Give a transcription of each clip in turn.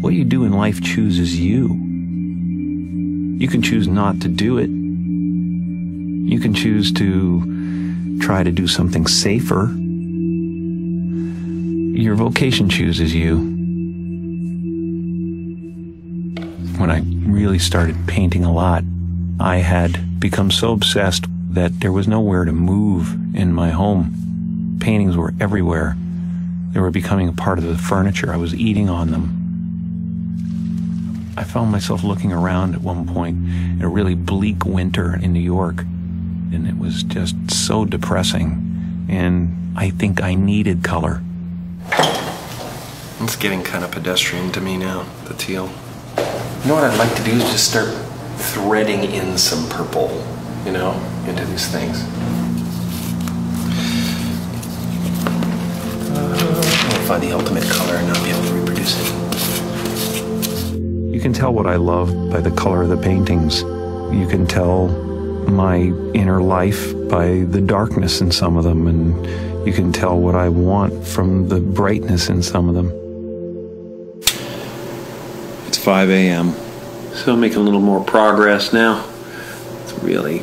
What you do in life chooses you. You can choose not to do it. You can choose to try to do something safer. Your vocation chooses you. When I really started painting a lot, I had become so obsessed that there was nowhere to move in my home. Paintings were everywhere. They were becoming a part of the furniture. I was eating on them. I found myself looking around at one point in a really bleak winter in New York, and it was just so depressing. And I think I needed color. It's getting kind of pedestrian to me now, the teal. You know what I'd like to do is just start threading in some purple, you know, into these things. Uh, I'll find the ultimate color and not be able to reproduce it. You can tell what I love by the color of the paintings. You can tell my inner life by the darkness in some of them, and you can tell what I want from the brightness in some of them. It's 5 a.m. So I'm making a little more progress now. It's really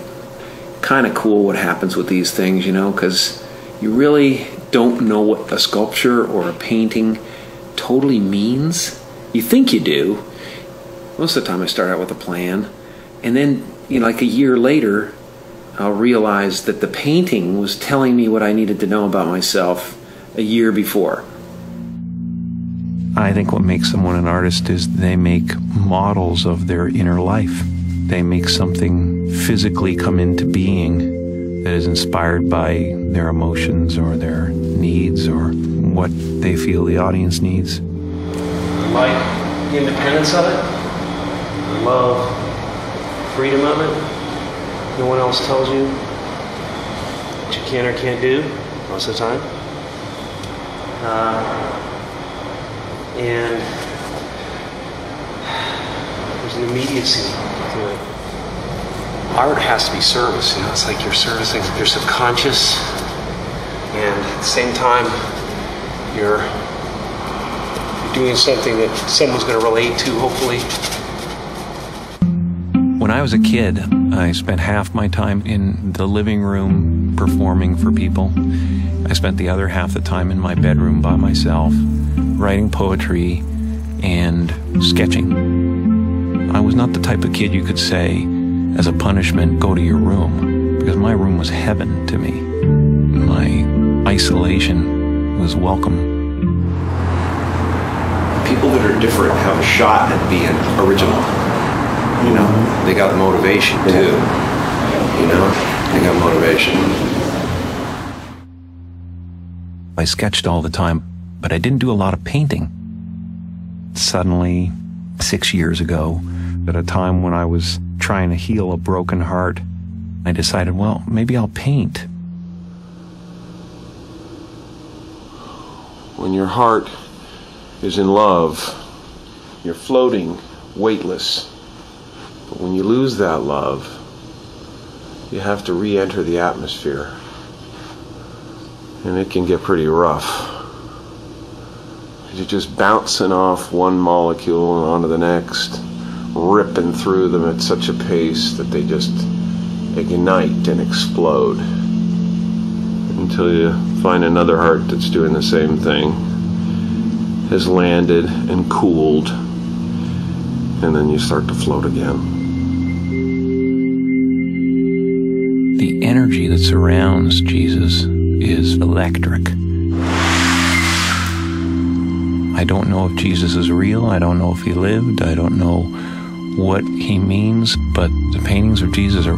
kind of cool what happens with these things, you know, because you really don't know what a sculpture or a painting totally means. You think you do. Most of the time, I start out with a plan, and then, you know, like a year later, I'll realize that the painting was telling me what I needed to know about myself a year before. I think what makes someone an artist is they make models of their inner life. They make something physically come into being that is inspired by their emotions or their needs or what they feel the audience needs. like the independence of it. Love freedom of it. No one else tells you what you can or can't do most of the time. Uh, and there's an immediacy to it. Art has to be service, you know, it's like you're servicing your subconscious, and at the same time, you're you're doing something that someone's going to relate to, hopefully. When I was a kid, I spent half my time in the living room performing for people. I spent the other half the time in my bedroom by myself, writing poetry and sketching. I was not the type of kid you could say, as a punishment, go to your room, because my room was heaven to me. My isolation was welcome. People that are different have a shot at being original. You know, they got motivation too. You know, they got motivation. I sketched all the time, but I didn't do a lot of painting. Suddenly, six years ago, at a time when I was trying to heal a broken heart, I decided, well, maybe I'll paint. When your heart is in love, you're floating, weightless. When you lose that love, you have to re enter the atmosphere. And it can get pretty rough. You're just bouncing off one molecule and onto the next, ripping through them at such a pace that they just ignite and explode until you find another heart that's doing the same thing, has landed and cooled, and then you start to float again. Energy that surrounds Jesus is electric. I don't know if Jesus is real. I don't know if he lived. I don't know what he means, but the paintings of Jesus are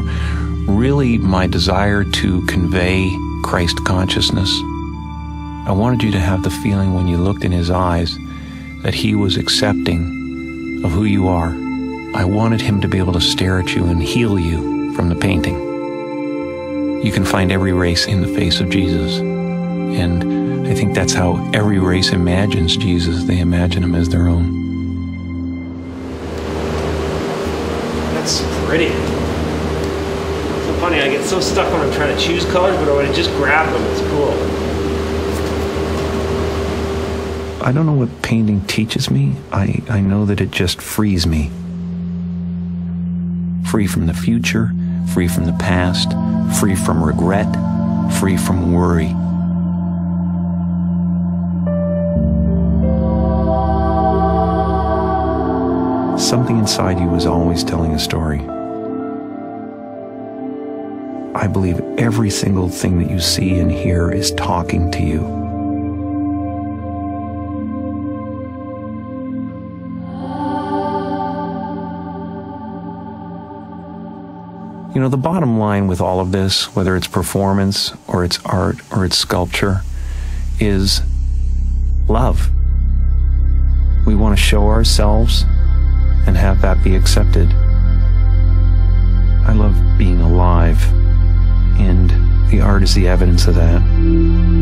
really my desire to convey Christ consciousness. I wanted you to have the feeling when you looked in his eyes that he was accepting of who you are. I wanted him to be able to stare at you and heal you from the painting. You can find every race in the face of Jesus. And I think that's how every race imagines Jesus. They imagine him as their own. That's pretty. So funny, I get so stuck when I'm trying to choose colors, but when I just grab them, it's cool. I don't know what painting teaches me. I, I know that it just frees me. Free from the future, free from the past, free from regret, free from worry. Something inside you is always telling a story. I believe every single thing that you see and hear is talking to you. You know, the bottom line with all of this, whether it's performance or it's art or it's sculpture, is love. We want to show ourselves and have that be accepted. I love being alive, and the art is the evidence of that.